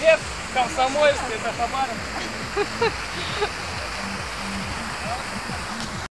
Лев Комсомольский, это Хабаровск.